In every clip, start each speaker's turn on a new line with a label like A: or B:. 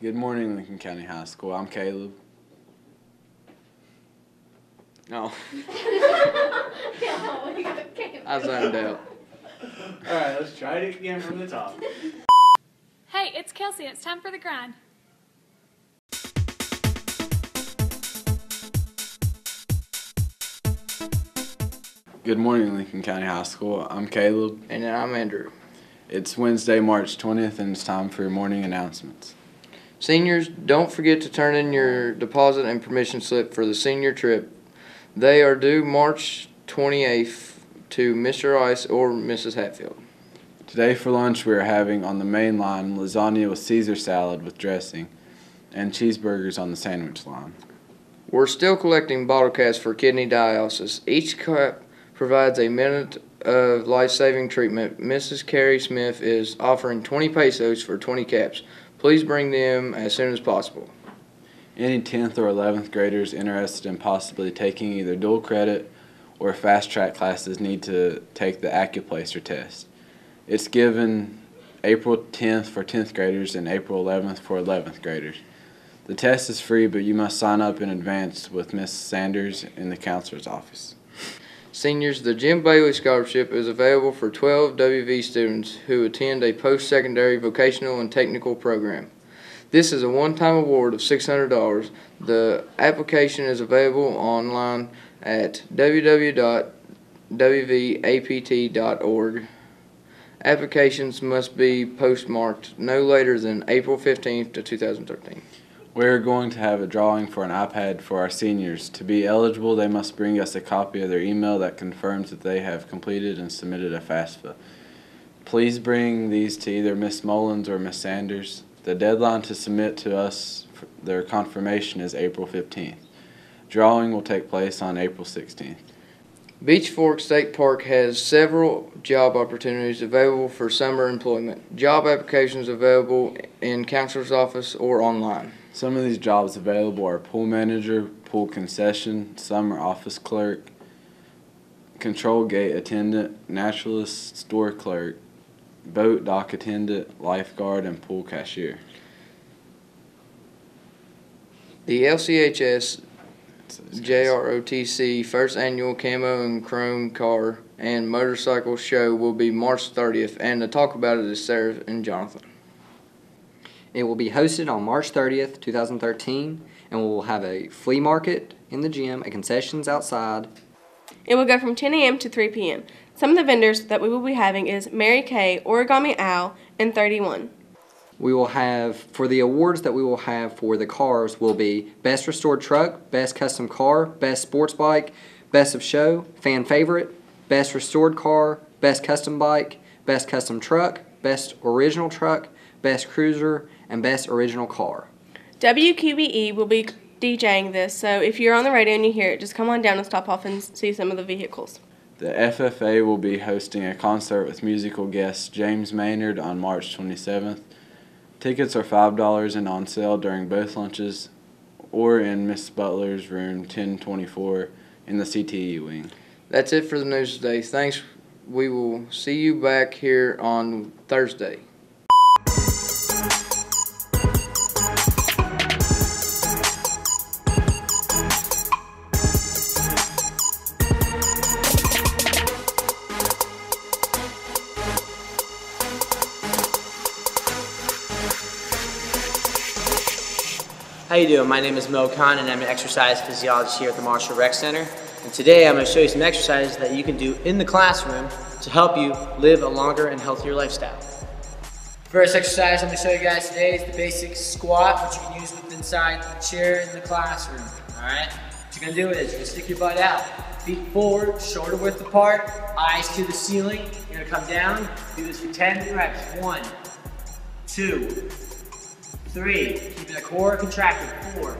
A: Good morning, Lincoln County High School. I'm Caleb.
B: No, I zoned out.
C: All right, let's try it again from the top.
D: Hey, it's Kelsey. It's time for the grind.
A: Good morning, Lincoln County High School. I'm Caleb.
B: And I'm Andrew.
A: It's Wednesday, March 20th, and it's time for your morning announcements.
B: Seniors, don't forget to turn in your deposit and permission slip for the senior trip. They are due March 28th to Mr. Ice or Mrs. Hatfield.
A: Today for lunch, we are having on the main line lasagna with Caesar salad with dressing and cheeseburgers on the sandwich line.
B: We're still collecting bottle caps for kidney dialysis. Each cap provides a minute of life saving treatment. Mrs. Carrie Smith is offering 20 pesos for 20 caps. Please bring them as soon as possible.
A: Any 10th or 11th graders interested in possibly taking either dual credit or fast track classes need to take the Accuplacer test. It's given April 10th for 10th graders and April 11th for 11th graders. The test is free, but you must sign up in advance with Miss Sanders in the counselor's office.
B: Seniors, the Jim Bailey Scholarship is available for 12 WV students who attend a post secondary vocational and technical program. This is a one time award of $600. The application is available online at www.wvapt.org. Applications must be postmarked no later than April 15th to 2013.
A: We're going to have a drawing for an iPad for our seniors. To be eligible, they must bring us a copy of their email that confirms that they have completed and submitted a FAFSA. Please bring these to either Miss Mullins or Miss Sanders. The deadline to submit to us their confirmation is April 15th. Drawing will take place on April 16th.
B: Beach Fork State Park has several job opportunities available for summer employment. Job applications available in counselor's office or online.
A: Some of these jobs available are pool manager, pool concession, summer office clerk, control gate attendant, naturalist store clerk, boat dock attendant, lifeguard, and pool cashier.
B: The LCHS JROTC First Annual Camo and Chrome Car and Motorcycle Show will be March 30th, and to talk about it is Sarah and Jonathan.
E: It will be hosted on March 30th, 2013, and we will have a flea market in the gym, a concessions outside.
F: It will go from 10 a.m. to 3 p.m. Some of the vendors that we will be having is Mary Kay, Origami Owl, and 31.
E: We will have, for the awards that we will have for the cars, will be Best Restored Truck, Best Custom Car, Best Sports Bike, Best of Show, Fan Favorite, Best Restored Car, Best Custom Bike, Best Custom Truck, Best Original Truck, Best Cruiser, and Best Original Car.
F: WQBE will be DJing this, so if you're on the radio and you hear it, just come on down and stop off and see some of the vehicles.
A: The FFA will be hosting a concert with musical guest James Maynard on March 27th. Tickets are $5 and on sale during both lunches or in Miss Butler's room 1024 in the CTE wing.
B: That's it for the news today. Thanks. We will see you back here on Thursday.
G: How you doing? My name is Mo Khan and I'm an exercise physiologist here at the Marshall Rec Center. And today I'm going to show you some exercises that you can do in the classroom to help you live a longer and healthier lifestyle. First exercise I'm going to show you guys today is the basic squat, which you can use with inside the chair in the classroom. Alright? What you're going to do is you're going to stick your butt out, feet forward, shoulder width apart, eyes to the ceiling. You're going to come down, do this for 10 reps. One, two, three, keeping the core contracted, four,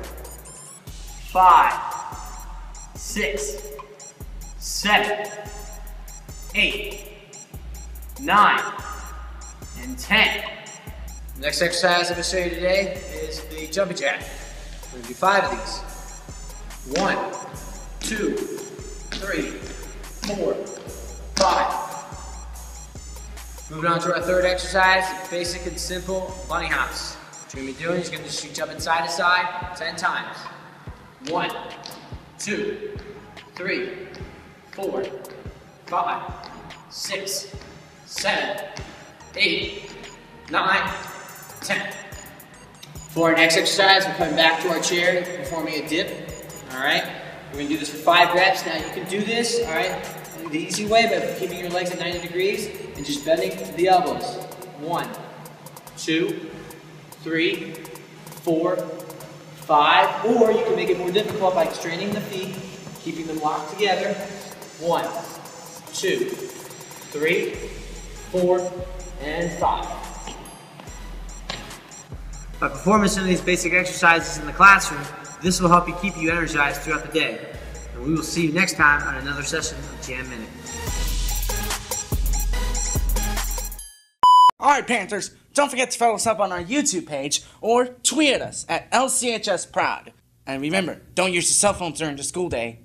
G: five, six, seven, eight, nine, and 10. The next exercise I'm gonna show you today is the jumping jack. We're gonna do five of these. One, two, three, four, five. Moving on to our third exercise, basic and simple bunny hops. What you're gonna be doing is gonna just reach up and side to side 10 times. One, two, three, four, five, six, seven, eight, nine, ten. For our next exercise, we're coming back to our chair, performing a dip. All right, we're gonna do this for five reps. Now you can do this, all right, the easy way by keeping your legs at 90 degrees and just bending the elbows. One, two, three, four, five, or you can make it more difficult by straining the feet, keeping them locked together. One, two, three, four, and five. By performing some of these basic exercises in the classroom, this will help you keep you energized throughout the day. And we will see you next time on another session of Jam Minute.
H: All right, Panthers, don't forget to follow us up on our YouTube page or tweet at us at LCHS Proud. And remember, don't use your cell phones during the school day.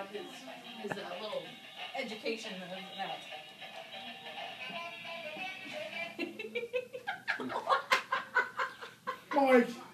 I: about his, his uh, little education of that. Mike!